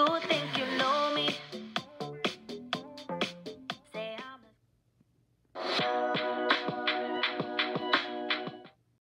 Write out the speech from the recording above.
you know